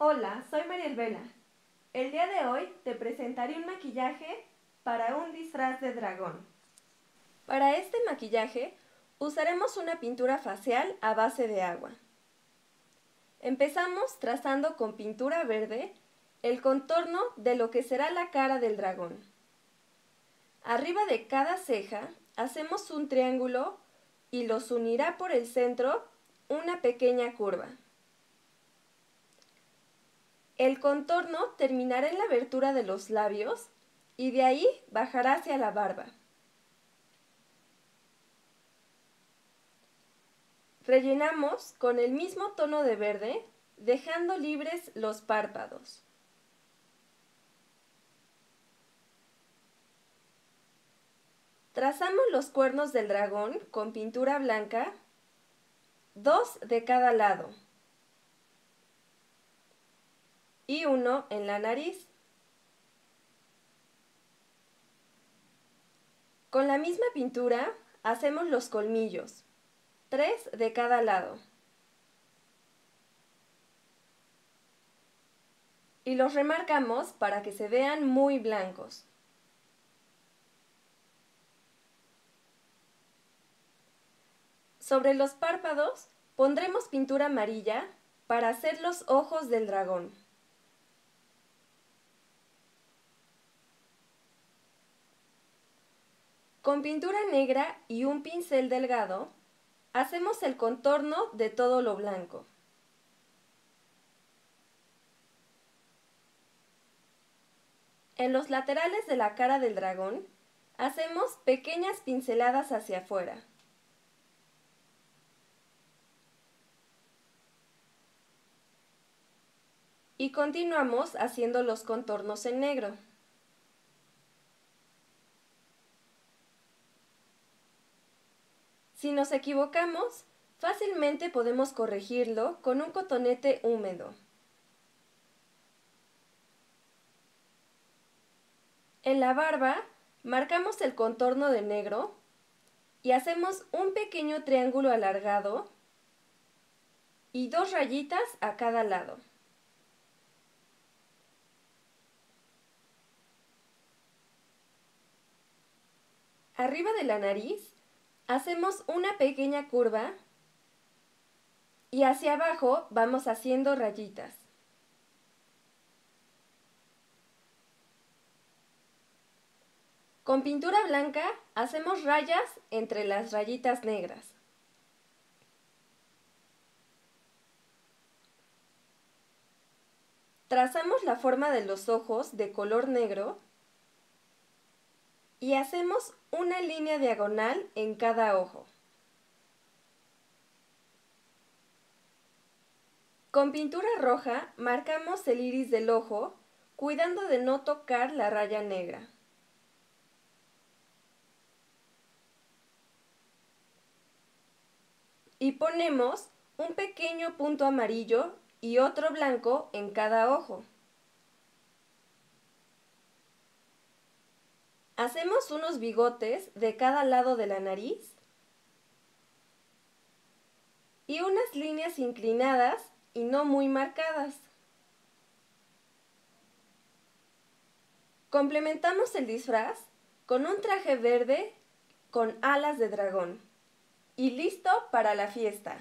Hola, soy Mariel Vela. El día de hoy te presentaré un maquillaje para un disfraz de dragón. Para este maquillaje usaremos una pintura facial a base de agua. Empezamos trazando con pintura verde el contorno de lo que será la cara del dragón. Arriba de cada ceja hacemos un triángulo y los unirá por el centro una pequeña curva. El contorno terminará en la abertura de los labios y de ahí bajará hacia la barba. Rellenamos con el mismo tono de verde, dejando libres los párpados. Trazamos los cuernos del dragón con pintura blanca, dos de cada lado. Y uno en la nariz. Con la misma pintura hacemos los colmillos, tres de cada lado. Y los remarcamos para que se vean muy blancos. Sobre los párpados pondremos pintura amarilla para hacer los ojos del dragón. Con pintura negra y un pincel delgado, hacemos el contorno de todo lo blanco. En los laterales de la cara del dragón, hacemos pequeñas pinceladas hacia afuera. Y continuamos haciendo los contornos en negro. Si nos equivocamos, fácilmente podemos corregirlo con un cotonete húmedo. En la barba, marcamos el contorno de negro y hacemos un pequeño triángulo alargado y dos rayitas a cada lado. Arriba de la nariz hacemos una pequeña curva y hacia abajo vamos haciendo rayitas. Con pintura blanca hacemos rayas entre las rayitas negras. Trazamos la forma de los ojos de color negro y hacemos una línea diagonal en cada ojo. Con pintura roja marcamos el iris del ojo, cuidando de no tocar la raya negra. Y ponemos un pequeño punto amarillo y otro blanco en cada ojo. Hacemos unos bigotes de cada lado de la nariz y unas líneas inclinadas y no muy marcadas. Complementamos el disfraz con un traje verde con alas de dragón y listo para la fiesta.